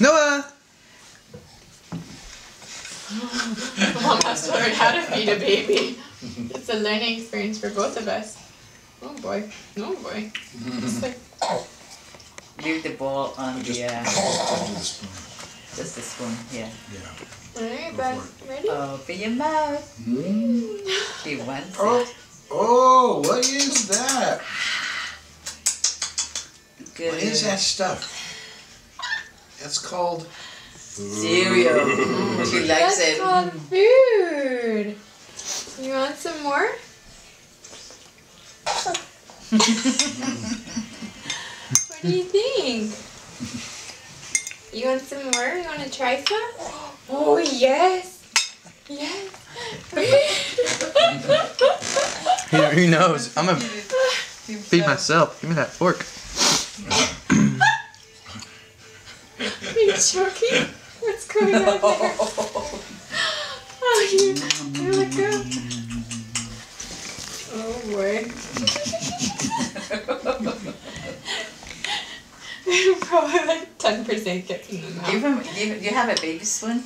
Noah! Mom has to learn how to feed a baby. It's a learning experience for both of us. Oh boy. Oh boy. Just like, Leave the ball on Just the, uh, I'll do the spoon. just the spoon, yeah. Yeah. alright, Go bud. Ready? Open your mouth. Mm. She wants Oh, it. oh, what is that? Good. What is that stuff? That's called Cereal. Mm, she likes That's it. called mm. food. You want some more? What do you think? You want some more? You want to try some? Oh, yes. Yes. Who, who knows? I'm gonna feed myself. Give me that fork. Are you choking? What's going on there? Oh, you, you look up. Oh boy. Probably like 10% gets in the mouth. Give him, do you have a baby spoon?